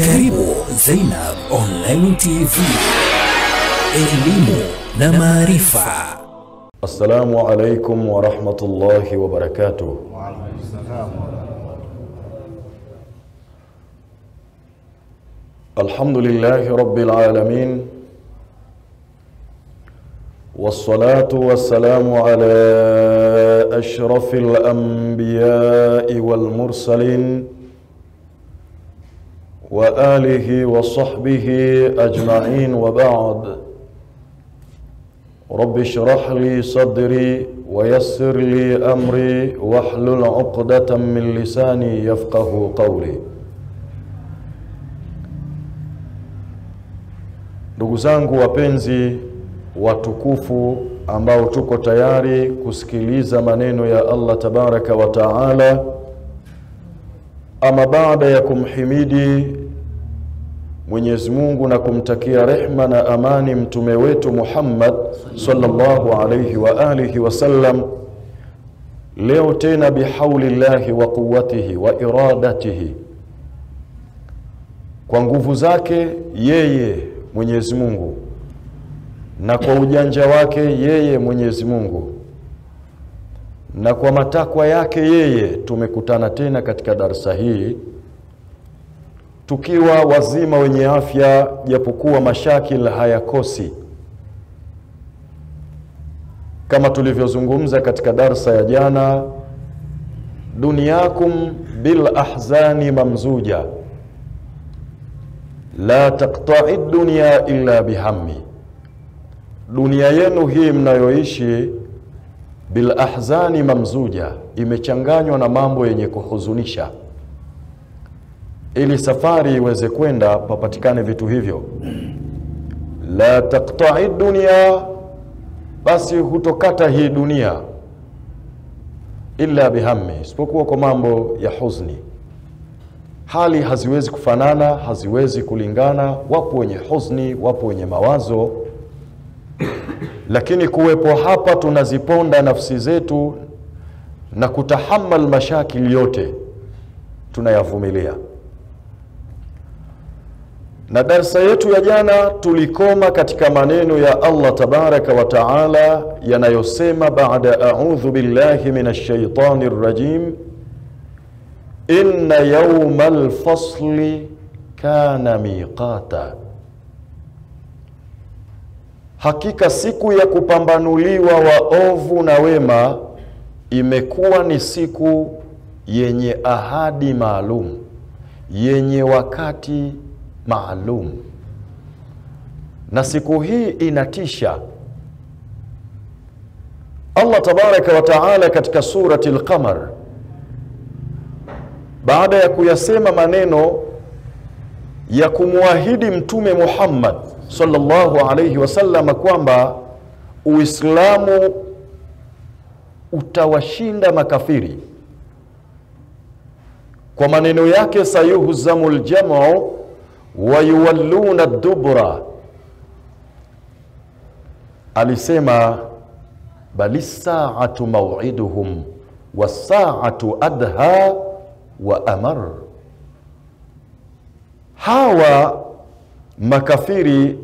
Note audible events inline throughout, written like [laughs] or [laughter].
karibu Zainab Online TV. elimu na maarifa. Assalamu alaikum wa rahmatullahi wa barakatuh. الحمد لله رب العالمين والصلاة والسلام على أشرف الأنبياء والمرسلين وآله وصحبه أجمعين وبعد رب اشرح لي صدري ويسر لي أمري واحلل عقدة من لساني يفقه قولي ndugu zangu wapenzi watukufu ambao tuko tayari kusikiliza maneno ya Allah tabaraka wa taala ama baada ya kumhimidi Mwenyezi Mungu na kumtakia rehma na amani mtume wetu Muhammad sallallahu alayhi wa alihi wasallam, leo tena bihaulillahi wa quwwatihi wa iradatihi, kwa nguvu zake yeye Mwenyezi Mungu na kwa ujanja wake yeye Mwenyezi Mungu na kwa matakwa yake yeye, tumekutana tena katika darsa hii tukiwa wazima wenye afya, japokuwa mashakil hayakosi, kama tulivyozungumza katika darsa ya jana, dunyakum bil ahzani mamzuja la taqta'i dunya illa bihammi, dunia yenu hii mnayoishi bil ahzani mamzuja, imechanganywa na mambo yenye kuhuzunisha ili safari iweze kwenda papatikane vitu hivyo. La taqta'i dunya, basi hutokata hii dunia illa bihammi, isipokuwa kwa mambo ya huzni. Hali haziwezi kufanana, haziwezi kulingana. Wapo wenye huzni, wapo wenye mawazo, lakini kuwepo hapa tunaziponda nafsi zetu na kutahamal mashakili yote tunayavumilia na darsa yetu ya jana tulikoma katika maneno ya Allah tabaraka wa taala yanayosema baada audhu billahi min shaitani rajim inna yauma lfasli kana miqata, hakika siku ya kupambanuliwa waovu na wema imekuwa ni siku yenye ahadi maalum, yenye wakati maalum na siku hii inatisha. Allah tabaraka wa taala katika surati Al-Qamar, baada ya kuyasema maneno ya kumwahidi Mtume Muhammad sallallahu alayhi wasallam kwamba Uislamu utawashinda makafiri, kwa maneno yake sayuhzamu ljamu wayuwalluna dubura, alisema bali saatu mau'iduhum wasaatu adha wa amar. Hawa makafiri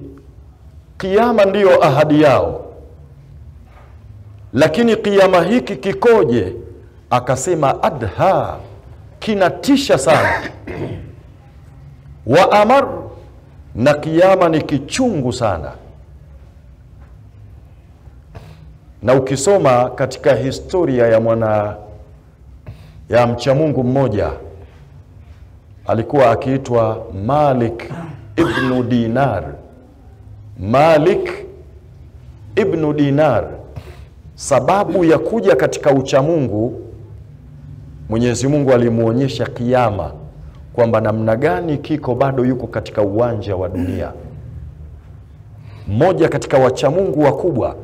kiama ndiyo ahadi yao, lakini kiama hiki kikoje? Akasema adha, kinatisha sana wa amar, na kiama ni kichungu sana. Na ukisoma katika historia ya mwana ya mchamungu mmoja alikuwa akiitwa Malik ibnu Dinar. Malik ibnu Dinar, sababu ya kuja katika uchamungu, Mwenyezi Mungu alimwonyesha kiama kwamba namna gani kiko bado yuko katika uwanja wa dunia. Mmoja katika wachamungu wakubwa,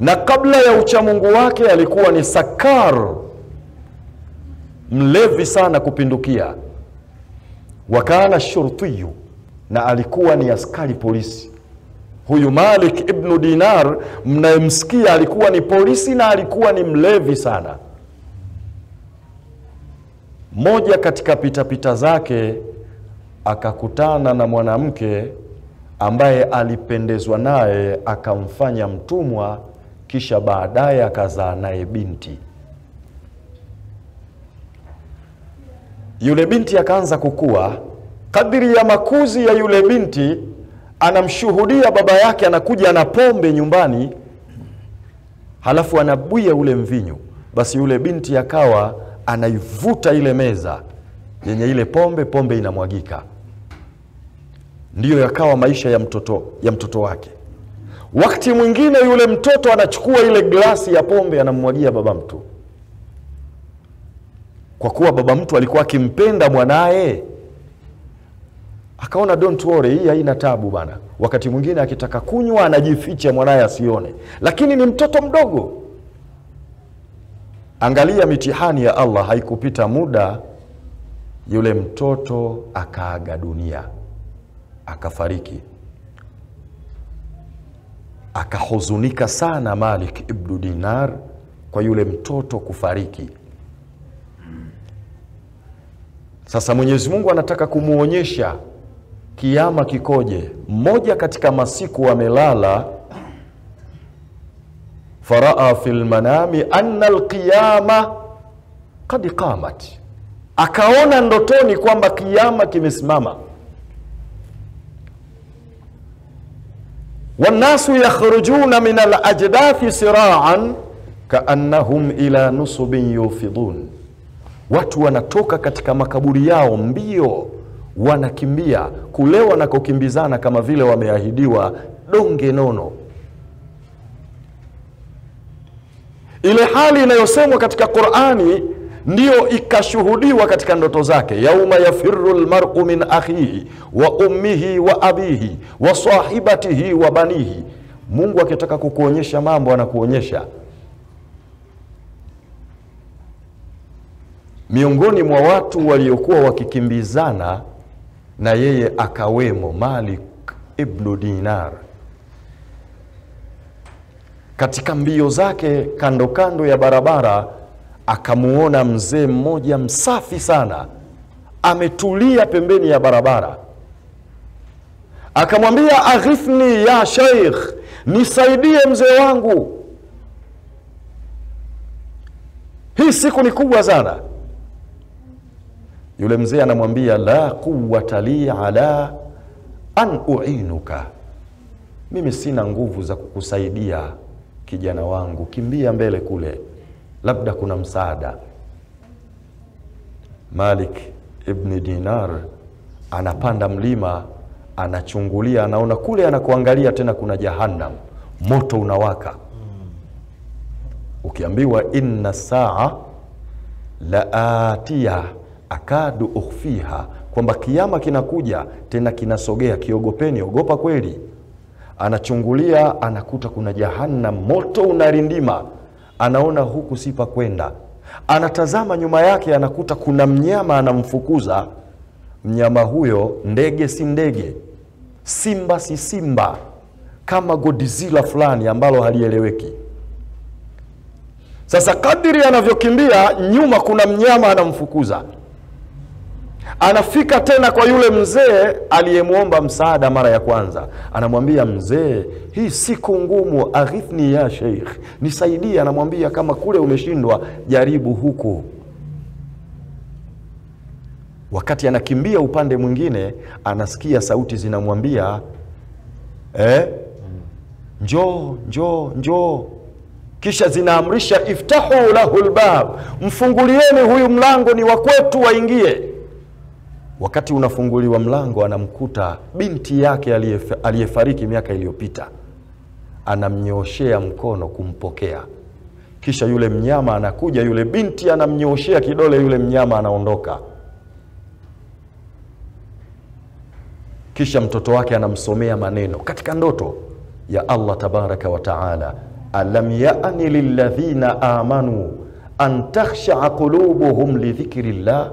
na kabla ya uchamungu wake alikuwa ni sakar, mlevi sana kupindukia. wakaana shurtiyu, na alikuwa ni askari polisi. Huyu Malik ibnu Dinar mnayemsikia alikuwa ni polisi na alikuwa ni mlevi sana. Moja katika pitapita zake akakutana na mwanamke ambaye alipendezwa naye akamfanya mtumwa, kisha baadaye akazaa naye binti. Yule binti akaanza kukua. Kadiri ya makuzi ya yule binti, anamshuhudia baba yake anakuja na pombe nyumbani, halafu anabwia ule mvinyo. Basi yule binti akawa anaivuta ile meza yenye ile pombe, pombe inamwagika. Ndiyo yakawa maisha ya mtoto, ya mtoto wake. Wakati mwingine yule mtoto anachukua ile glasi ya pombe anamwagia baba mtu, kwa kuwa baba mtu alikuwa akimpenda mwanaye, akaona don't worry, hii haina tabu bana. Wakati mwingine akitaka kunywa anajificha mwanaye asione, lakini ni mtoto mdogo. Angalia mitihani ya Allah, haikupita muda yule mtoto akaaga dunia, akafariki. Akahuzunika sana Malik ibnu Dinar kwa yule mtoto kufariki. Sasa Mwenyezi Mungu anataka kumwonyesha kiama kikoje. Mmoja katika masiku amelala, faraa fi lmanami anna alqiyama kad qamat, akaona ndotoni kwamba kiama kimesimama. wannasu yakhrujuna min alajdathi siraan kaannahum ila nusubin yufidun, watu wanatoka katika makaburi yao mbio, wanakimbia kule wanakokimbizana, kama vile wameahidiwa donge nono. Ile hali inayosemwa katika Qurani ndiyo ikashuhudiwa katika ndoto zake, yauma yafiru lmaru min akhihi wa ummihi wa abihi wa sahibatihi wa banihi. Mungu akitaka kukuonyesha mambo anakuonyesha. Miongoni mwa watu waliokuwa wakikimbizana na yeye akawemo Malik ibnu Dinar. Katika mbio zake kando kando ya barabara akamuona mzee mmoja msafi sana ametulia pembeni ya barabara, akamwambia aghithni ya sheikh, nisaidie mzee wangu, hii siku ni kubwa sana. Yule mzee anamwambia la quwata li ala an uinuka, mimi sina nguvu za kukusaidia kijana wangu, kimbia mbele kule labda kuna msaada. Malik ibni Dinar anapanda mlima, anachungulia, anaona kule anakuangalia tena kuna Jahannam, moto unawaka. Ukiambiwa inna saa la atia akadu ukhfiha, kwamba kiama kinakuja tena kinasogea, kiogopeni, ogopa kweli. Anachungulia, anakuta kuna Jahannam, moto unarindima anaona huku si pa kwenda. Anatazama nyuma yake, anakuta kuna mnyama anamfukuza. Mnyama huyo ndege si ndege, simba si simba, kama Godzilla fulani ambalo halieleweki. Sasa kadiri anavyokimbia, nyuma kuna mnyama anamfukuza. Anafika tena kwa yule mzee aliyemwomba msaada mara ya kwanza, anamwambia mzee, hii siku ngumu, aghithni ya sheikh, nisaidie. Anamwambia kama kule umeshindwa, jaribu huku. Wakati anakimbia upande mwingine, anasikia sauti zinamwambia eh, njoo njoo njoo, kisha zinaamrisha iftahu lahu lbab, mfungulieni huyu mlango, ni wa kwetu, waingie. Wakati unafunguliwa mlango, anamkuta binti yake aliyefariki miaka iliyopita, anamnyooshea mkono kumpokea. Kisha yule mnyama anakuja, yule binti anamnyooshea kidole, yule mnyama anaondoka. Kisha mtoto wake anamsomea maneno katika ndoto ya Allah tabaraka wa taala, alam yaani lilladhina amanu an takhshaa qulubuhum lidhikri llah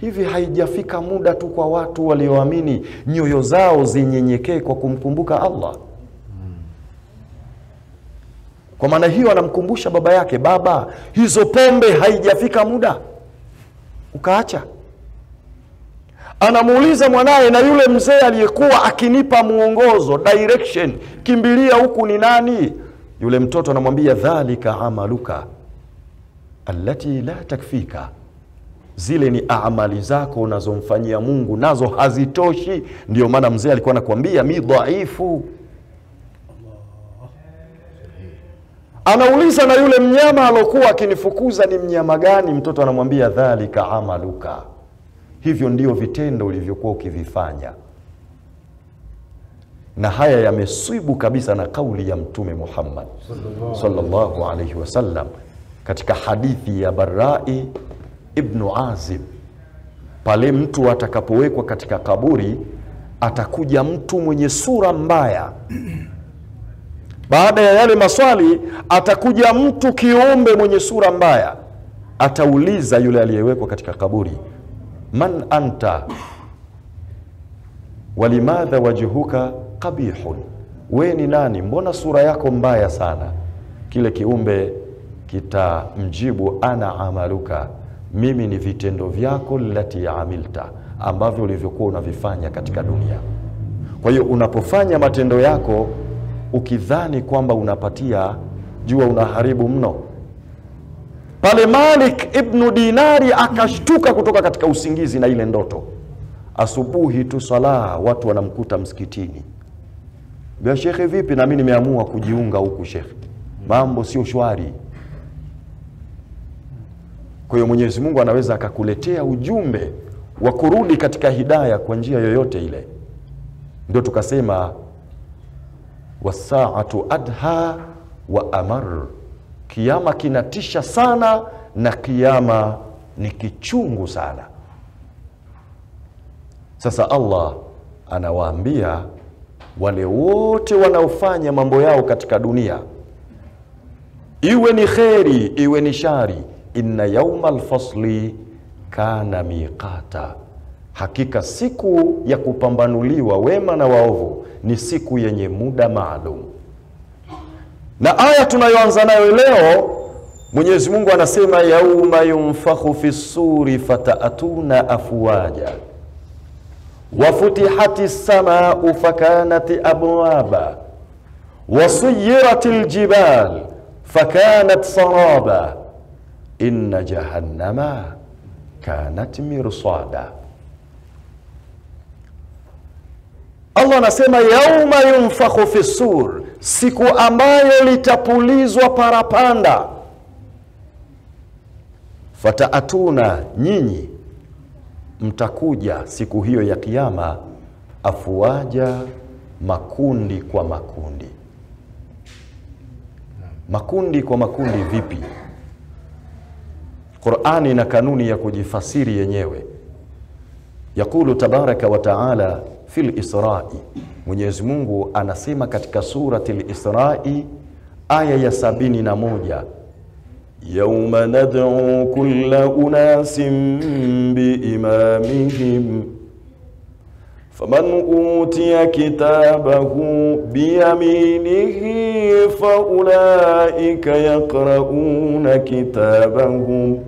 Hivi haijafika muda tu kwa watu walioamini nyoyo zao zinyenyekee kwa kumkumbuka Allah? Kwa maana hiyo, anamkumbusha baba yake, baba, hizo pombe haijafika muda ukaacha? anamuuliza mwanaye na yule mzee aliyekuwa akinipa mwongozo direction kimbilia huku ni nani yule mtoto anamwambia dhalika amaluka allati la takfika zile ni amali zako unazomfanyia mungu nazo hazitoshi. Ndio maana mzee alikuwa anakuambia mi dhaifu. Anauliza na yule mnyama alokuwa akinifukuza ni mnyama gani? Mtoto anamwambia dhalika amaluka. Hivyo ndio vitendo ulivyokuwa ukivifanya. Na haya yameswibu kabisa na kauli ya mtume muhammad sallallahu alaihi wasallam katika hadithi ya barai ibnu azib. Pale mtu atakapowekwa katika kaburi atakuja mtu mwenye sura mbaya. Baada ya yale maswali atakuja mtu kiumbe mwenye sura mbaya. Atauliza yule aliyewekwa katika kaburi man anta? Walimadha wajhuka qabihun? We ni nani? Mbona sura yako mbaya sana? Kile kiumbe kitamjibu ana amaluka mimi ni vitendo vyako lati amilta ambavyo ulivyokuwa unavifanya katika dunia. Kwa hiyo unapofanya matendo yako ukidhani kwamba unapatia jua unaharibu mno. Pale malik ibnu dinari akashtuka kutoka katika usingizi na ile ndoto. Asubuhi tu sala watu wanamkuta msikitini. Bia shekhe vipi? Na nami nimeamua kujiunga huku shekhe. Mambo sio shwari kwa hiyo mwenyezi mungu anaweza akakuletea ujumbe wa kurudi katika hidaya kwa njia yoyote ile. Ndio tukasema wasaatu adha wa amar. Kiama kinatisha sana na kiama ni kichungu sana. Sasa allah anawaambia wale wote wanaofanya mambo yao katika dunia iwe ni kheri iwe ni shari inna yauma alfasli kana miqata. Hakika siku ya kupambanuliwa wema na waovu ni siku yenye muda maalum. Na aya tunayoanza nayo leo mwenyezi mungu anasema yauma yunfakhu fi suri fataatuna afwaja. Wafutihati lsamau fakanat abwaba wasuyirat ljibal fakanat saraba inna jahannama kanat mirsada. Allah anasema yauma yunfakhu fi sur siku ambayo litapulizwa parapanda. Fataatuna nyinyi mtakuja siku hiyo ya Kiyama afuaja makundi kwa makundi. Makundi kwa makundi vipi qurani ina kanuni ya kujifasiri yenyewe. Yaqulu tabaraka wa taala fi lisrai mwenyezi mungu anasema katika surati lisrai aya ya sabini na moja. Yauma nad'u kulla unasin biimamihim فمن أوتي كتابه بيمينه فأولئك يقرؤون كتابهم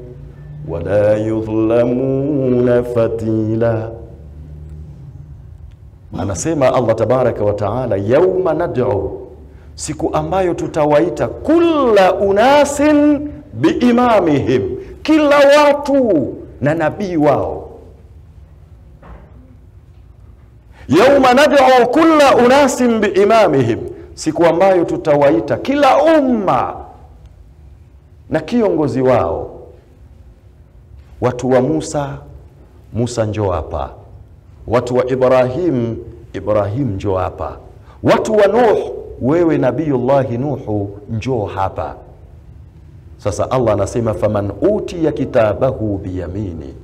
ولا يظلمون فتيلا. أنا سيما الله تبارك وتعالى يوم ندعو سيكو أمبايو تتوايت كل أناس بإمامهم كل واتو ننبي واو yauma nad'u kulla unasin biimamihim siku ambayo tutawaita kila umma na kiongozi wao. Watu wa musa musa njoo hapa. Watu wa ibrahim ibrahim njoo hapa. Watu wa nuh wewe nabiyullahi nuhu njoo hapa. Sasa allah anasema faman utiya kitabahu biyamini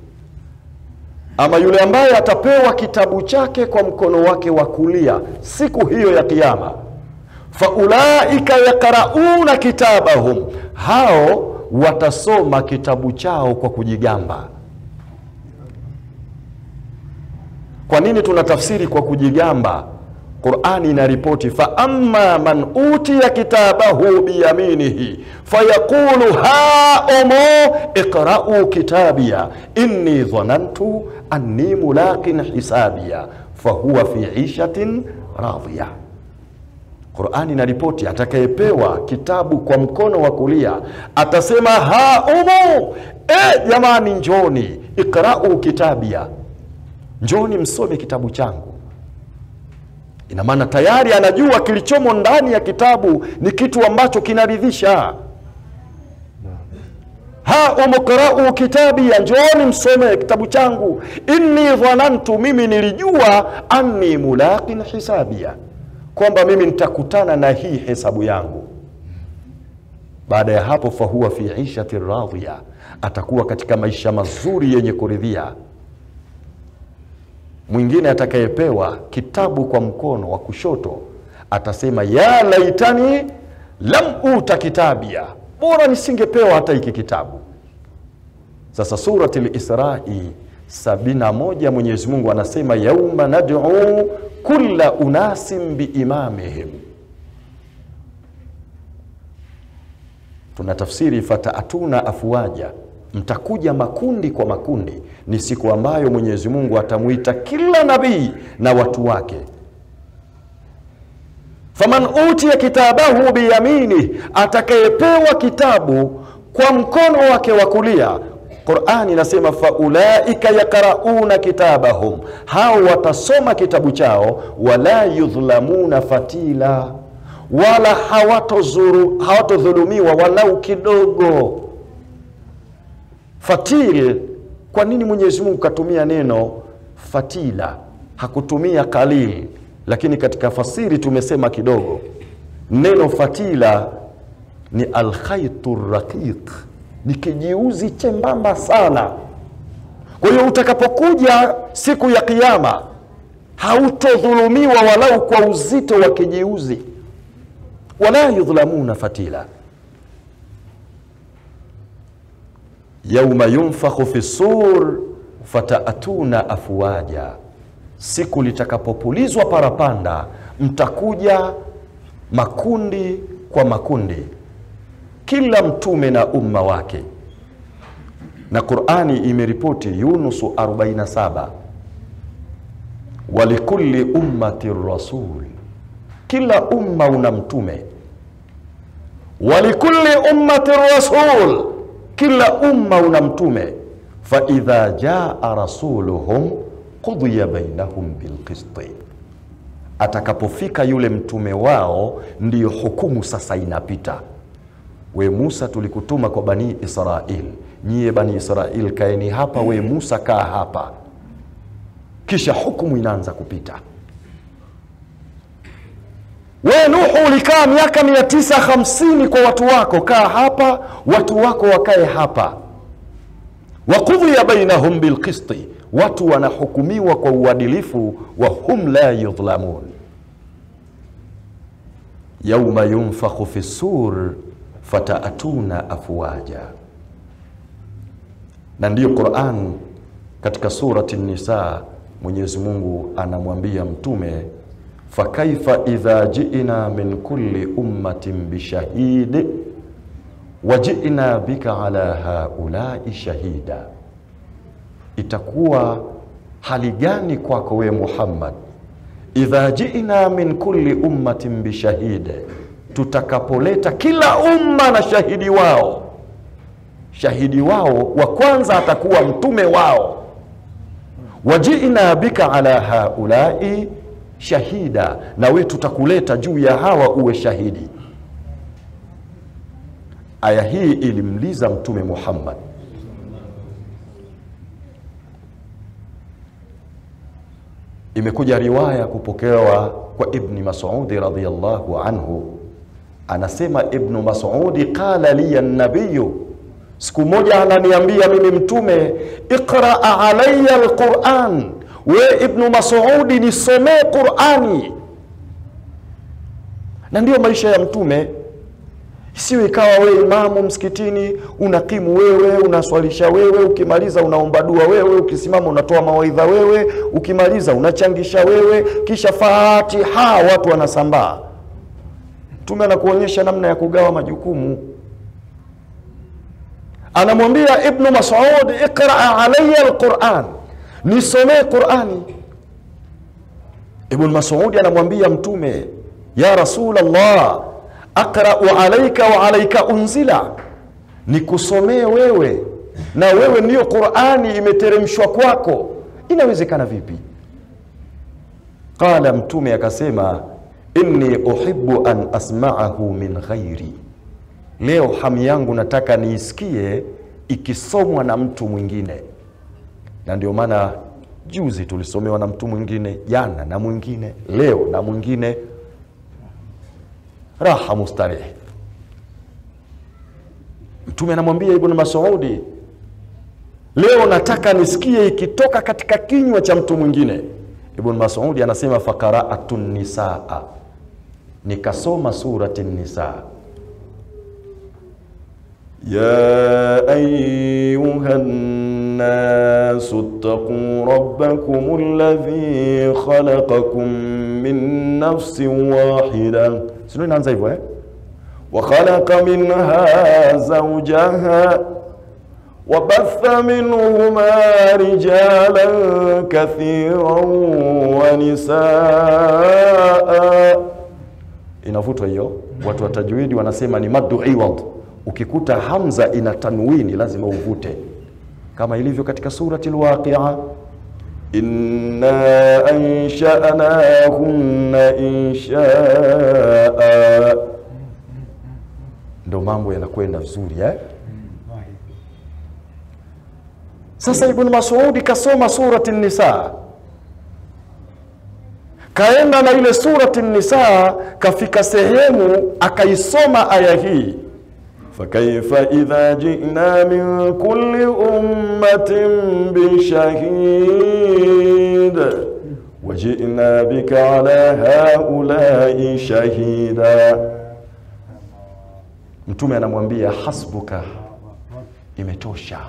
ama yule ambaye atapewa kitabu chake kwa mkono wake wa kulia siku hiyo ya kiama faulaika yaqrauna kitabahum. Hao watasoma kitabu chao kwa kujigamba. Kwa nini tunatafsiri kwa kujigamba Qurani inaripoti fa amma man utiya kitabahu biyaminihi fayaqulu haumu iqra'u kitabia inni dhanantu anni mulaqin hisabia fahuwa fi ishatin radhiya. Qurani inaripoti atakayepewa kitabu kwa mkono wa kulia atasema haumu, e jamani, njoni iqra'u kitabia, njoni msome kitabu changu. Ina maana tayari anajua kilichomo ndani ya kitabu ni kitu ambacho kinaridhisha. haumu kitabi, kitabia, njooni msome kitabu changu. inni dhanantu, mimi nilijua anni mulaqin hisabia, kwamba mimi nitakutana na hii hesabu yangu. Baada ya hapo, fahuwa fi ishati radhiya, atakuwa katika maisha mazuri yenye kuridhia. Mwingine atakayepewa kitabu kwa mkono wa kushoto atasema ya laitani lam uta kitabia, bora nisingepewa hata hiki kitabu. Sasa surati Lisrai sabini na moja Mwenyezi Mungu anasema yauma nad'u kula unasin biimamihim. Tuna tafsiri fataatuna afuaja, mtakuja makundi kwa makundi. Ni siku ambayo Mwenyezi Mungu atamwita kila nabii na watu wake. Faman utiya kitabahu biyamini, atakayepewa kitabu kwa mkono wake wa kulia. Qurani inasema faulaika yaqrauna kitabahum, hao watasoma kitabu chao, wala yudhlamuna fatila, wala hawatodhulumiwa walau kidogo. Fatil, kwa nini Mwenyezi Mungu katumia neno fatila, hakutumia qalil? Lakini katika fasiri tumesema kidogo. Neno fatila ni alkhaitu raqiq, ni kijiuzi chembamba sana. Kwa hiyo utakapokuja siku ya Kiyama hautodhulumiwa walau kwa uzito wa kijiuzi, wala yudhlamuna fatila. Yauma yunfakhu fi sur fataatuna afwaja, siku litakapopulizwa parapanda mtakuja makundi kwa makundi, kila mtume na umma wake. Na Qurani imeripoti Yunusu 47, walikulli ummati rasul, kila umma una mtume. Walikulli ummati rasul, kila umma una mtume. fa idha jaa rasuluhum qudhiya bainahum bilqisti atakapofika yule mtume wao, ndiyo hukumu sasa inapita. We Musa, tulikutuma kwa bani Israil, nyie bani Israil kaeni hapa, we Musa kaa hapa, kisha hukumu inaanza kupita. We Nuhu ulikaa miaka mia tisa hamsini kwa watu wako, kaa hapa, watu wako wakae hapa. Wakudhiya bainahum bilqisti watu wanahukumiwa kwa uadilifu, wa hum la yudhlamun. Yauma yunfakhu fi sur fataatuna afwaja. Na ndiyo Quran katika surati Nisa, Mwenyezi Mungu anamwambia Mtume, fakaifa idha ji'na min kulli ummatin bishahid wajina bika ala haulai shahida Itakuwa hali gani kwako we Muhammad, idha ji'na min kulli ummatin bishahid, tutakapoleta kila umma na shahidi wao. Shahidi wao wa kwanza atakuwa mtume wao. Waji'na bika ala haulai shahida, na we tutakuleta juu ya hawa uwe shahidi. Aya hii ilimliza Mtume Muhammad. Imekuja riwaya kupokewa kwa Ibni Masudi radhiyallahu anhu, anasema Ibnu Masudi, qala liya nabiyu, siku moja ananiambia mimi Mtume, iqra alaya alquran, we Ibnu Masudi nisomee Qurani. Na ndiyo maisha ya Mtume. Isiwe ikawa we imamu msikitini, unakimu wewe, unaswalisha wewe, ukimaliza unaomba dua wewe, ukisimama unatoa mawaidha wewe, ukimaliza unachangisha wewe, kisha Fatiha watu wanasambaa. Mtume anakuonyesha namna ya kugawa majukumu. Anamwambia Ibnu Mas'ud, iqra alayya alquran, nisomee Qurani. Ibn Mas'ud anamwambia Mtume, ya Rasulullah, aqrau alaika wa alaika unzila, nikusomee wewe na wewe ndiyo Qurani imeteremshwa kwako, inawezekana vipi? Qala, Mtume akasema inni uhibbu an asma'ahu min ghairi, leo hamu yangu nataka niisikie ikisomwa na mtu mwingine. Na ndio maana juzi tulisomewa na mtu mwingine, jana na mwingine, leo na mwingine, raha mustarehe. Mtume anamwambia Ibn Mas'udi, leo nataka nisikie ikitoka katika kinywa cha mtu mwingine. Ibn Mas'udi anasema fakaraatu nisaa, nikasoma surati nisaa Ya ayuha nnasu ttaquu rabbakum alladhi khalaqakum min nafsin wahida, sio inaanza hivyo eh? wa khalaqa minha zawjaha وبث منهما رجالا كثيرا ونساء inavutwa hiyo watu wa tajwidi wanasema ni maddu iwad ukikuta hamza ina tanwini lazima uvute kama ilivyo katika surati al-Waqi'a inna anshanahunna inshaa ndo mambo yanakwenda vizuri eh? Sasa Ibn Mas'udi kasoma surati Nisa, kaenda na ile surati Nisa, kafika sehemu akaisoma aya hii, fakaifa idha jina min kulli ummatin bishahid wajina bika ala haulai shahida. Mtume anamwambia hasbuka, imetosha.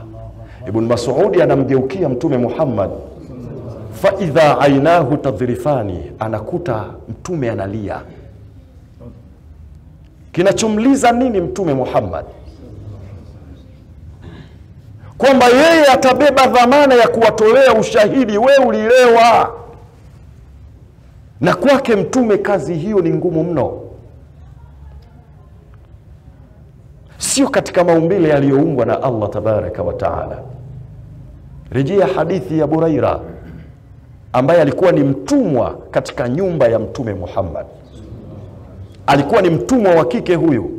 Ibn Mas'udi anamgeukia Mtume Muhammad, faidha ainahu tadhrifani, anakuta Mtume analia. Kinachomliza nini Mtume Muhammad? Kwamba yeye atabeba dhamana ya kuwatolea ushahidi, we ulilewa. Na kwake Mtume kazi hiyo ni ngumu mno, sio katika maumbile yaliyoungwa na Allah tabaraka wa taala. Rejea hadithi ya Buraira ambaye alikuwa ni mtumwa katika nyumba ya Mtume Muhammad. Alikuwa ni mtumwa wa kike huyu.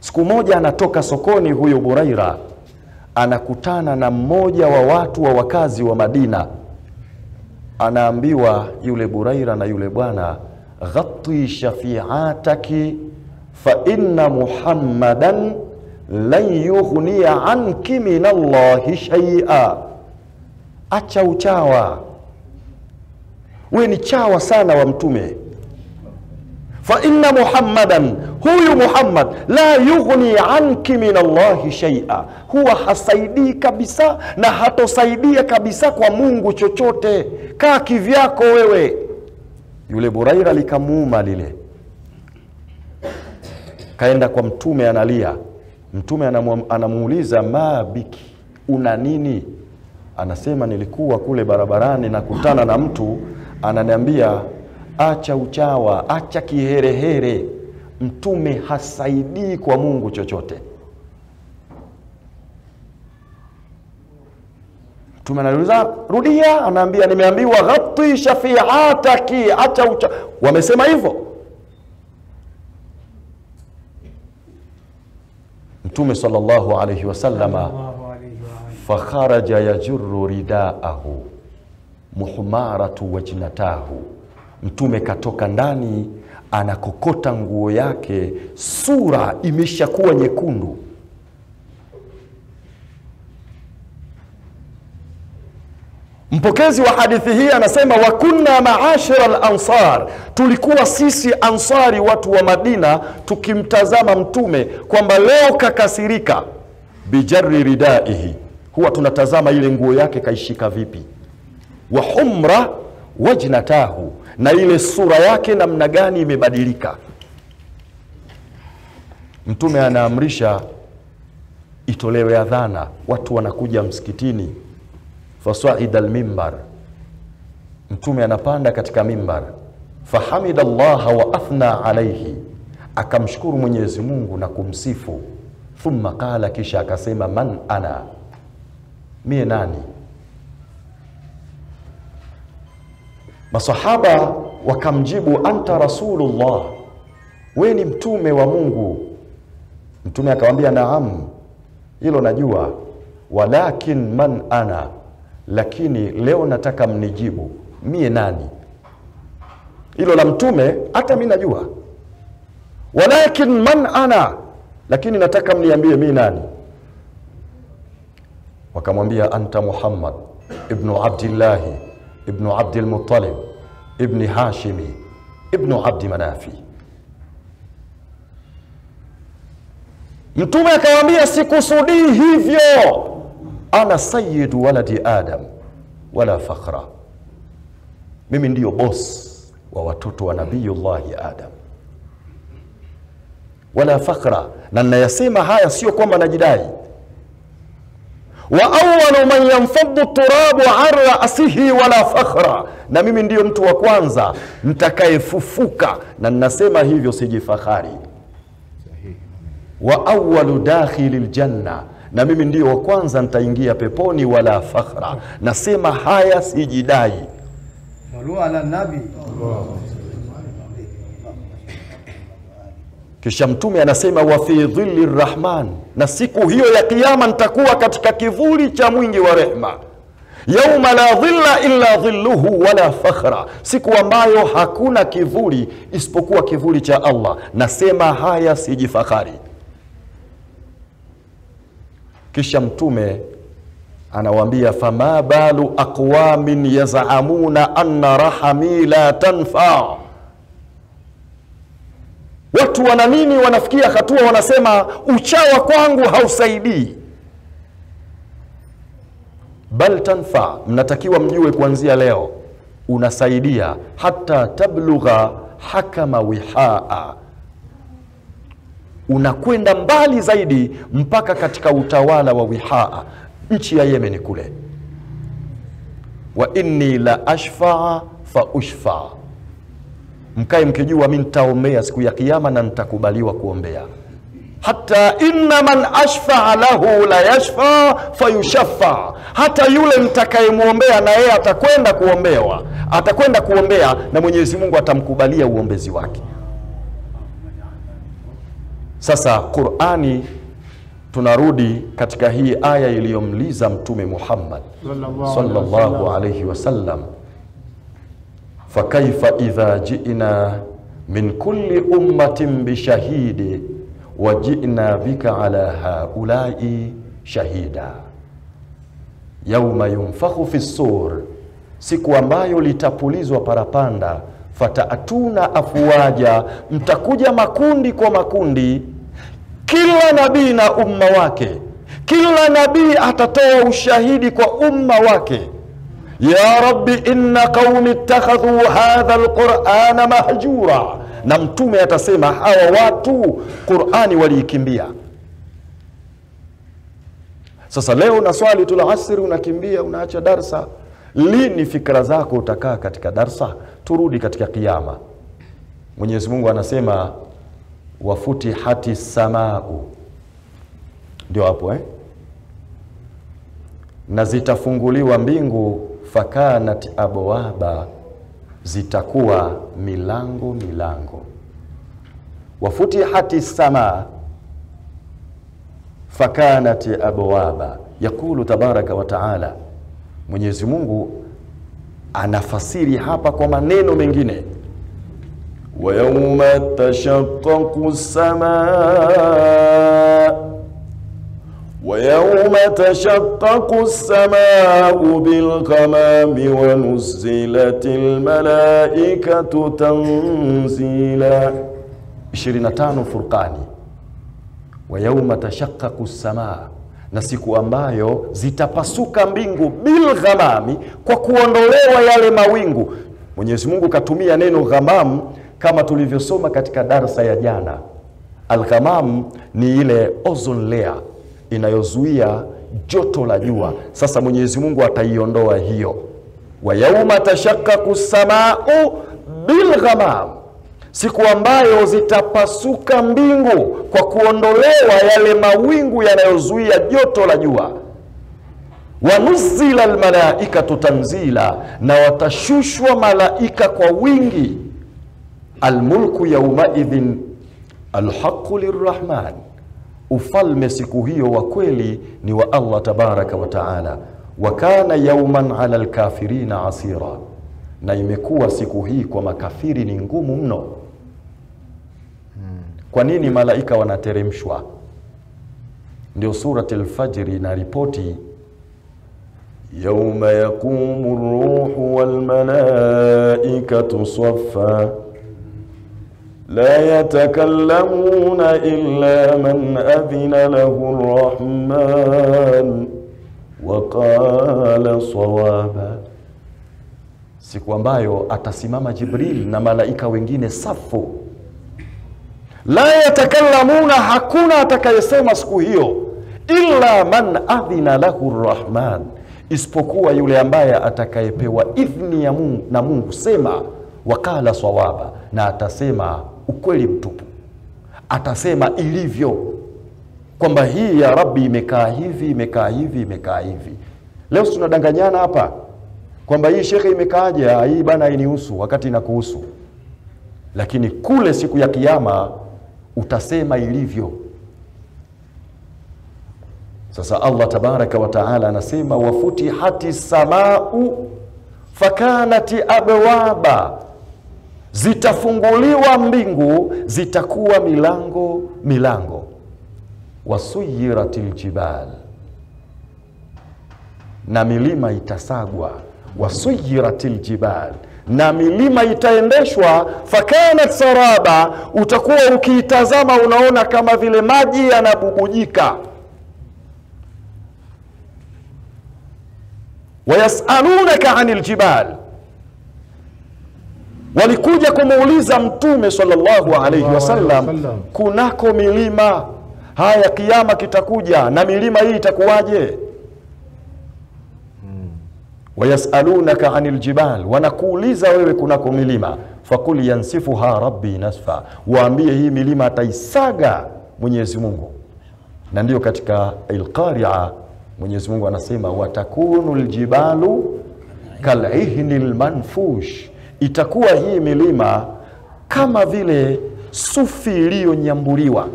Siku moja anatoka sokoni, huyu Buraira anakutana na mmoja wa watu wa wakazi wa Madina. Anaambiwa yule Buraira na yule bwana, ghatti shafiataki fa inna muhammadan lan yughniya anki min Allahi shay'a, acha uchawa, we ni chawa sana wa Mtume. Fa inna muhammadan, huyu Muhammad la yughni anki min Allahi shaia, huwa hasaidii kabisa na hatosaidia kabisa kwa Mungu chochote. Kaa kivyako wewe. Yule Buraira likamuuma lile, kaenda kwa Mtume analia. Mtume anamuuliza ma biki, una nini? Anasema nilikuwa kule barabarani nakutana na mtu ananiambia, acha uchawa, acha kiherehere. Mtume hasaidii kwa Mungu chochote. Mtume anauliza rudia, anaambia nimeambiwa ghatti shafiataki, acha ucha. Wamesema hivyo Mtume sallallahu alayhi wasallama, fakharaja yajurru ridaahu muhmaratu wajnatahu, Mtume katoka ndani anakokota nguo yake, sura imeshakuwa nyekundu. mpokezi wa hadithi hii anasema wa kunna maashira lansar tulikuwa sisi ansari watu wa madina tukimtazama mtume kwamba leo kakasirika. Bijari ridaihi. Huwa tunatazama ile nguo yake kaishika vipi. Wa humra wajnatahu na ile sura yake namna gani imebadilika? Mtume anaamrisha itolewe adhana watu wanakuja msikitini. Fasaida lmimbar mtume anapanda katika mimbar fahamida llaha wa athna alaihi akamshukuru mwenyezi mungu na kumsifu. Thumma qala kisha akasema man ana? Mie nani masahaba wakamjibu anta rasulullah we ni mtume wa mungu. Mtume akamwambia naam hilo najua. Walakin man ana lakini leo nataka mnijibu. Mie nani? Hilo la mtume hata mi najua. Walakin man ana lakini nataka mniambie mi nani? Wakamwambia anta muhammad ibnu abdillahi ibnu abdilmutalib ibni hashimi ibnu abdi manafi mtume akawambia sikusudii hivyo ana sayidu waladi adam wala fakhra mimi ndiyo bos wa watoto wa nabiyullahi adam wala fakhra na ninayasema haya sio kwamba najidai waawwalu man yanfadu turabu an rasihi wala fakhra, na mimi ndiyo mtu wa kwanza mtakayefufuka, na ninasema hivyo sijifahari. Wa awalu dakhili ljanna, na mimi ndiyo wa kwanza nitaingia peponi, wala fakhra, nasema haya sijidai. Sallu ala nabi. Kisha mtume anasema wa fi dhilli rrahman na siku hiyo ya kiama nitakuwa katika kivuli cha mwingi wa rehma. Yauma la dhilla illa dhilluhu wala fakhra. Siku ambayo hakuna kivuli isipokuwa kivuli cha allah. Nasema haya sijifahari kisha mtume anawaambia fama balu aqwamin yazamuna anna rahami la tanfaa watu wana nini? Wanafikia hatua wanasema uchawa kwangu hausaidii. Bal tanfa mnatakiwa mjue kuanzia leo unasaidia hata tablugha hakama wihaa. Unakwenda mbali zaidi mpaka katika utawala wa wihaa. Nchi ya yemeni kule. Wa inni la ashfaa fa ushfaa mkae mkijua mi nitaombea siku ya kiama na nitakubaliwa kuombea. Hata inna man ashfaa lahu la yashfa fayushaffa. Hata yule mtakayemwombea na yeye atakwenda kuombewa. Atakwenda kuombea na mwenyezi mungu atamkubalia uombezi wake. Sasa qurani tunarudi katika hii aya iliyomliza mtume muhammad sallallahu alaihi wasallam fakaifa idha jina min kulli ummatin bishahidi wajina bika ala haulai shahida. Yauma yunfakhu fi sur siku ambayo litapulizwa parapanda fataatuna afuwaja, mtakuja makundi kwa makundi. Kila nabii na umma wake kila nabii atatoa ushahidi kwa umma wake ya rabbi inna qaumi ittakhadhu hadha alqurana mahjura. Na mtume atasema hawa watu qurani waliikimbia. Sasa leo na swali tu la asri unakimbia unaacha darsa. Lini fikra zako utakaa katika darsa? Turudi katika kiama mwenyezi mungu anasema wafutihati samau. Ndio hapo eh? na zitafunguliwa mbingu fakanat abwaba zitakuwa milango milango. Wafutihati sama fakanat abwaba yaqulu tabaraka wa taala mwenyezi mungu anafasiri hapa kwa maneno mengine. Wa yauma tashaqqaqu samaa ويوم تشقق السماء بالغمام ونزلت الملائكة تنزيلا 25 Furqani wa yauma tashaqqaqu samaa, na siku ambayo zitapasuka mbingu bilghamami, kwa kuondolewa yale mawingu. Mwenyezi Mungu katumia neno ghamam kama tulivyosoma katika darsa ya jana. Alghamam ni ile ozone layer inayozuia joto la jua. Sasa Mwenyezi Mungu ataiondoa hiyo, wa yauma tashaqqaqu samau bilghamam siku ambayo zitapasuka mbingu kwa kuondolewa yale mawingu yanayozuia joto la jua. wanuzila almalaikatu tanzila, na watashushwa malaika kwa wingi. Almulku yaumaidhin alhaqu lirrahman, ufalme siku hiyo wa kweli ni wa Allah tabaraka wa taala. Wa kana yauman ala alkafirina asira, na imekuwa siku hii kwa makafiri ni ngumu mno. Kwa nini malaika wanateremshwa? Ndio surati Lfajri ina ripoti yauma yaqumu ruhu walmalaikatu saffa la يتكلمون إلا من أذن له الرحمن. وقال صوابا siku ambayo atasimama Jibril na malaika wengine safu. La yatakallamuna, hakuna atakayesema siku hiyo, illa man adhina lahu rrahman, isipokuwa yule ambaye atakayepewa idhni ya Mungu, na Mungu sema wakala sawaba, na atasema ukweli mtupu, atasema ilivyo, kwamba hii ya Rabbi imekaa hivi imekaa hivi imekaa hivi. Leo tunadanganyana hapa kwamba hii shekhe imekaaje, ah, hii bana hainihusu, wakati inakuhusu, lakini kule siku ya Kiyama utasema ilivyo. Sasa Allah tabaraka wa taala anasema wafutihati samau fakanati abwaba, zitafunguliwa mbingu zitakuwa milango milango. Wasuyirati ljibal, na milima itasagwa. Wasuyirati ljibal na milima itaendeshwa. Fakanat saraba, utakuwa ukiitazama unaona kama vile maji yanabubujika. Wayasalunaka ani ljibal, walikuja kumuuliza Mtume sallallahu alaihi wasallam kunako milima haya, kiama kitakuja na milima hii itakuwaje? wayasalunaka anil ljibal, wanakuuliza wewe kunako milima. Fakul yansifuha rabbi nasfa, waambie hii milima ataisaga Mwenyezi Mungu. Na ndiyo katika Alqaria Mwenyezi Mungu anasema watakunu ljibalu kalihni lmanfush, itakuwa hii milima kama vile sufi iliyonyambuliwa.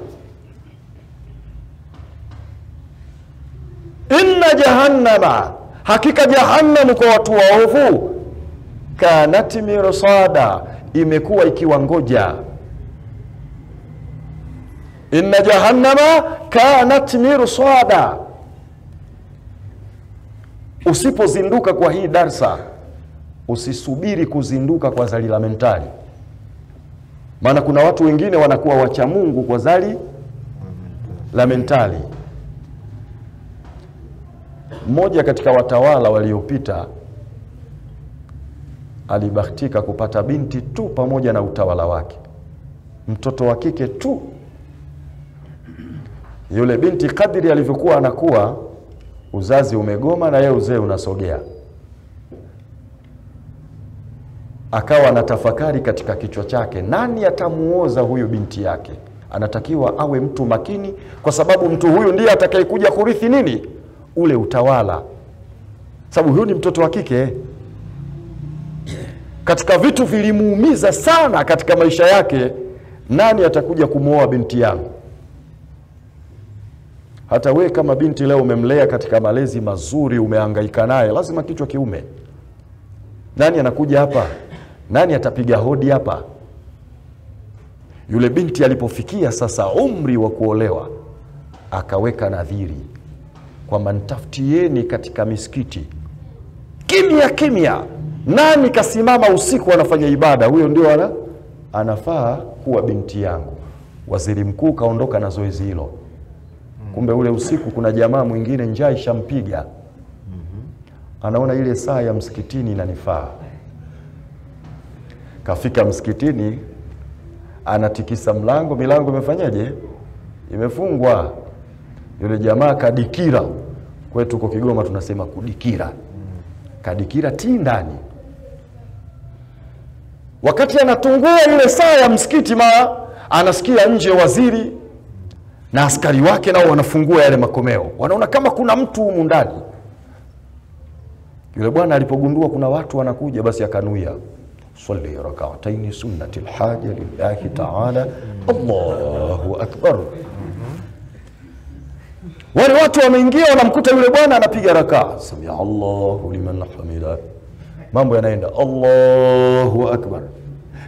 inna jahannama, hakika jahannamu kwa watu waovu, kanat mirsada, imekuwa ikiwangoja. Inna jahannama kanat mirsada. Usipozinduka kwa hii darsa, usisubiri kuzinduka kwa zali la mentali, maana kuna watu wengine wanakuwa wacha Mungu kwa zali la mentali. Mmoja katika watawala waliopita alibahatika kupata binti tu pamoja na utawala wake, mtoto wa kike tu. Yule binti kadiri alivyokuwa anakuwa, uzazi umegoma na yeye uzee unasogea. Akawa anatafakari katika kichwa chake, nani atamuoza huyu binti yake? Anatakiwa awe mtu makini, kwa sababu mtu huyu ndiye atakayekuja kurithi nini ule utawala, sababu huyu ni mtoto wa kike. Katika vitu vilimuumiza sana katika maisha yake, nani atakuja kumwoa binti yangu? Hata we kama binti leo umemlea katika malezi mazuri, umehangaika naye, lazima kichwa kiume. Nani anakuja hapa? Nani atapiga hodi hapa? Yule binti alipofikia sasa umri wa kuolewa, akaweka nadhiri kwamba nitafutieni katika misikiti kimya kimya, nani kasimama usiku anafanya ibada, huyo ndio ana, anafaa kuwa binti yangu. Waziri mkuu kaondoka na zoezi hilo. Kumbe ule usiku kuna jamaa mwingine njaa ishampiga, anaona ile saa ya msikitini inanifaa. Kafika msikitini, anatikisa mlango, milango imefanyaje? Imefungwa. Yule jamaa kadikira, kwetu huko Kigoma tunasema kudikira, kadikira ti ndani. Wakati anatungua ile saa ya msikiti, ma anasikia nje waziri na askari wake nao wanafungua yale makomeo, wanaona kama kuna mtu humu ndani. Yule bwana alipogundua kuna watu wanakuja, basi akanuia salli ركعتين سنة lhaja lillahi taala, Allahu akbar. Wale watu wameingia, wanamkuta yule bwana anapiga rakaa, samia Allahu liman hamida, mambo yanaenda, Allahu akbar.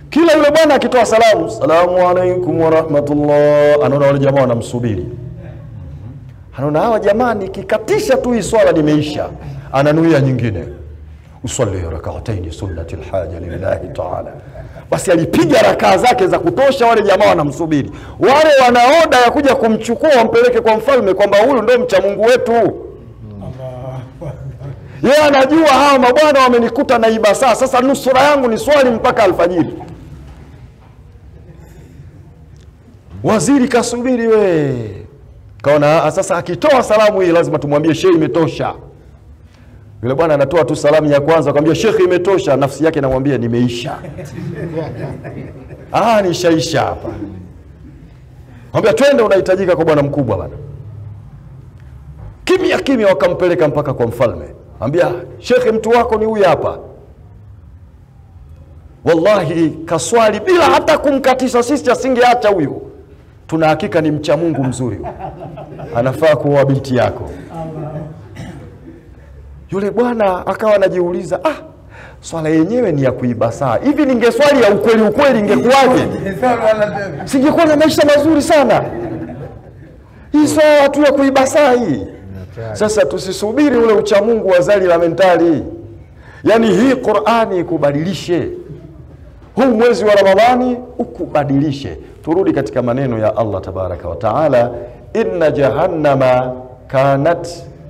Kila yule bwana akitoa salamu, salamu alaikum warahmatullah, anaona wale jamaa wanamsubiri, anaona hawa jamaa nikikatisha tu hii swala nimeisha, ananuia nyingine usalli rakataini sunnati lhaja lillahi taala. Basi alipiga rakaa zake za kutosha, wale jamaa wanamsubiri, wale wanaoda ya kuja kumchukua wampeleke kwa mfalme, kwamba huyu ndo mcha Mungu wetu. Yeye anajua hawa mabwana wamenikuta na ibasaa, sasa nusura yangu ni swali mpaka alfajiri. Waziri kasubiri we, kaona "Ah, sasa akitoa salamu hii lazima tumwambie shehe, imetosha. Yule bwana anatoa tu salamu ya kwanza, akamwambia shekhe, imetosha. Nafsi yake namwambia nimeisha. [laughs] ah, nishaisha hapa. Mwambia twende, unahitajika kwa bwana mkubwa bana. Kimya kimya, wakampeleka mpaka kwa mfalme, ambia shekhe, mtu wako ni huyu hapa. Wallahi kaswali bila hata kumkatisha, sisi asingeacha huyu. tunahakika ni mcha Mungu mzuri, anafaa kuoa binti yako. Yule bwana akawa anajiuliza, ah, swala yenyewe ni ya kuiba saa hivi, ningeswali ya ukweli ukweli, ingekuwaje? [laughs] Singekuwa na maisha mazuri sana. Hii swala tu ya kuiba saa hii. Sasa tusisubiri ule uchamungu wa zali la mentali, yaani hii Qurani ikubadilishe, huu mwezi wa Ramadhani ukubadilishe. Turudi katika maneno ya Allah tabaraka wa taala, inna jahannama kanat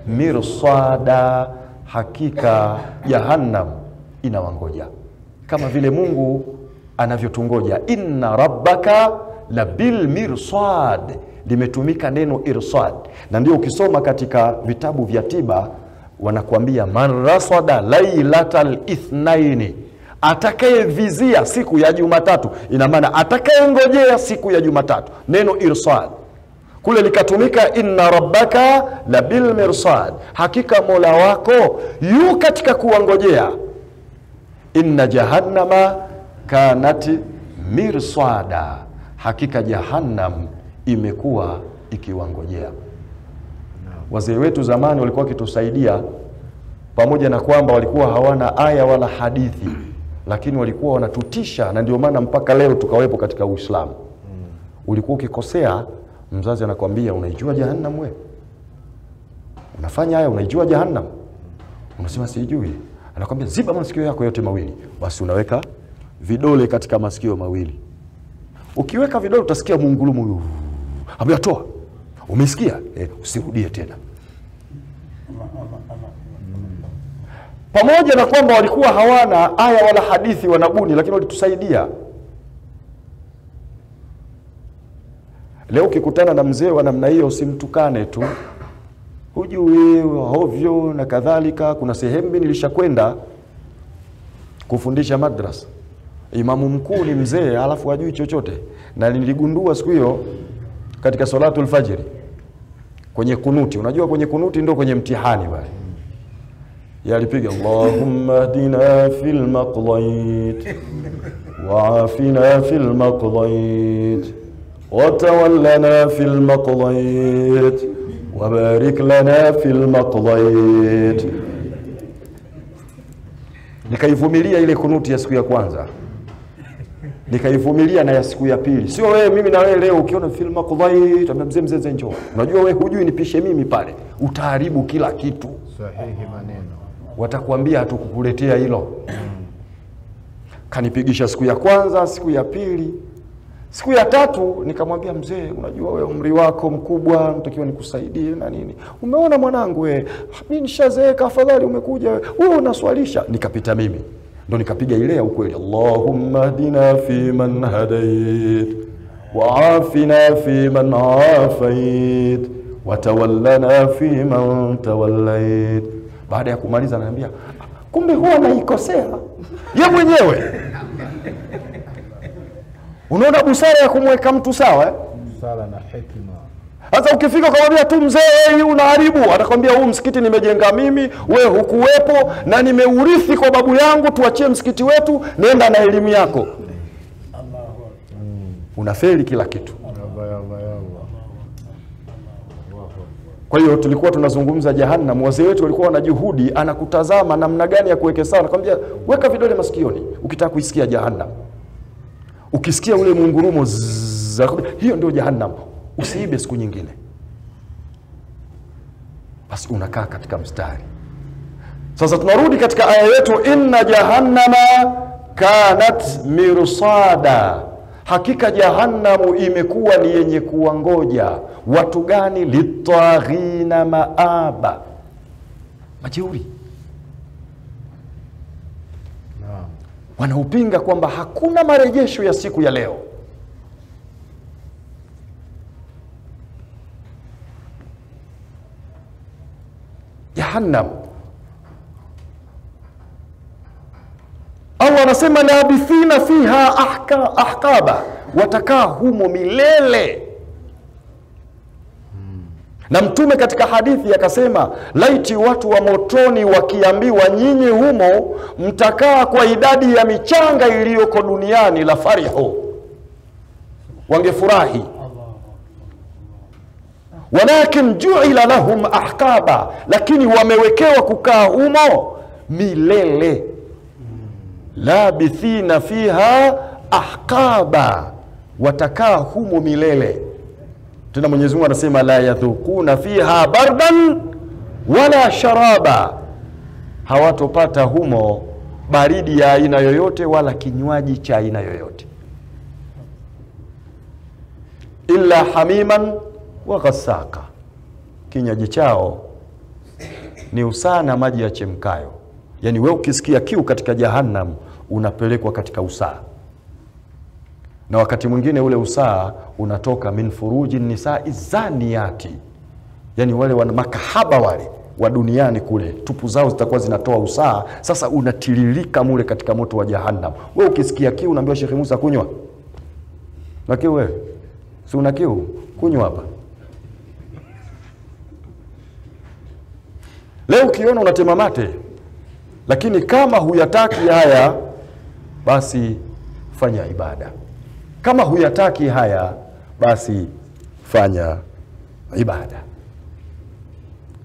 mirsada, hakika jahannam inawangoja kama vile Mungu anavyotungoja. Inna rabbaka la bil mirsad, limetumika neno irsad, na ndio ukisoma katika vitabu vya tiba wanakuambia man rasada lailatal ithnaini, atakayevizia siku ya Jumatatu, ina maana atakayengojea siku ya Jumatatu. Neno irsad kule likatumika inna rabbaka la bil mirsad, hakika mola wako yu katika kuwangojea. Inna jahannama kanat mirsada, hakika jahannam imekuwa ikiwangojea. Wazee wetu zamani walikuwa wakitusaidia, pamoja na kwamba walikuwa hawana aya wala hadithi, lakini walikuwa wanatutisha, na ndio maana mpaka leo tukawepo katika Uislamu. Ulikuwa ukikosea mzazi anakwambia unaijua jahannam we? Unafanya haya unaijua jahannam? Unasema sijui. Anakwambia ziba masikio yako yote mawili. Basi unaweka vidole katika masikio mawili. Ukiweka vidole utasikia muungulumu huyu. Toa. Umesikia? Eh, usirudie tena. Pamoja na kwamba walikuwa hawana aya wala hadithi wanabuni lakini walitusaidia Leo ukikutana na mzee wa namna hiyo usimtukane tu, hujui hovyo na kadhalika. Kuna sehemu nilishakwenda kufundisha madrasa, imamu mkuu ni mzee alafu hajui chochote, na niligundua siku hiyo katika salatul alfajiri kwenye kunuti. Unajua kwenye kunuti ndo kwenye mtihani pale, yalipiga Allahumma hdina fil maqdait waafina fil maqdait وتولنا في المقضيت وبارك لنا في المقضيت nikaivumilia ile kunuti ya siku ya kwanza nikaivumilia na ya siku ya pili sio wewe mimi na wewe leo ukiona film qudhait mzee mzee njoo unajua wewe hujui nipishe mimi pale utaharibu kila kitu sahihi maneno watakuambia hatukukuletea hilo kanipigisha siku ya kwanza siku ya pili siku ya tatu nikamwambia mzee unajua we umri wako mkubwa natakiwa nikusaidie na nini. Umeona mwanangu we mimi nishazeeka afadhali umekuja we. Wewe unaswalisha? Nikapita mimi. Ndo nikapiga ile ya ukweli allahumma hdina fi man hadait waafina fi man afait watawallana fi man tawallait baada ya kumaliza ananiambia kumbe huwa naikosea. Ye mwenyewe unaona busara ya kumweka mtu sawa eh? busara na hekima Sasa ukifika ukamwambia tu mzee, hii unaharibu, atakwambia huu msikiti nimejenga mimi, we hukuwepo, na nimeurithi kwa babu yangu, tuachie msikiti wetu, nenda na elimu yako. Unafeli kila kitu. Kwa hiyo tulikuwa tunazungumza jahannam, wazee wetu walikuwa wana juhudi, anakutazama namna gani ya kuweke sawa, nakwambia weka vidole masikioni ukitaka kuisikia jahannam. Ukisikia ule mungurumo za hiyo ndio jahannam, usiibe siku nyingine. Basi unakaa katika mstari. Sasa tunarudi katika aya yetu, inna jahannama kanat mirsada, hakika jahannamu imekuwa ni yenye kuwangoja watu gani? Litaghina maaba, majeuri Naam. wanaopinga kwamba hakuna marejesho ya siku ya leo. Jahannam, Allah anasema labithina fiha ahka, ahkaba watakaa humo milele. Na Mtume katika hadithi akasema, laiti watu wa motoni wakiambiwa nyinyi humo mtakaa kwa idadi ya michanga iliyoko duniani, la farihu, wangefurahi. Walakin juila lahum ahqaba, lakini wamewekewa kukaa humo milele. Labithina fiha ahqaba, watakaa humo milele tena Mwenyezi Mungu anasema la yadhukuna fiha bardan wala sharaba, hawatopata humo baridi ya aina yoyote wala kinywaji cha aina yoyote, illa hamiman wa ghassaka, kinywaji chao ni usaa na maji ya chemkayo. Yani we ukisikia kiu katika Jahannam unapelekwa katika usaa na wakati mwingine ule usaa unatoka min furuji nisai zaniati, yani wale wana makahaba wale wa duniani kule, tupu zao zitakuwa zinatoa usaa. Sasa unatiririka mule katika moto wa Jahannam. We ukisikia kiu unaambiwa Shekhe Musa, kunywa na. Wewe si una kiu, kunywa hapa. Leo ukiona unatema mate, lakini kama huyataki haya, basi fanya ibada kama huyataki haya basi fanya ibada.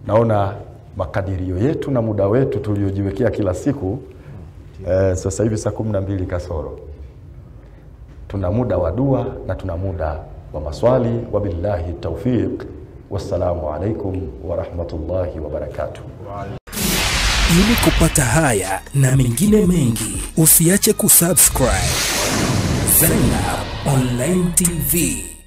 Naona makadirio yetu na muda wetu tuliojiwekea kila siku eh, sasa hivi saa kumi na mbili kasoro tuna muda wa dua na tuna muda wa maswali. Wabillahi taufiq, wassalamu alaikum warahmatullahi wabarakatuh. Ili kupata haya na mengine mengi, usiache kusubscribe Zainab Online TV.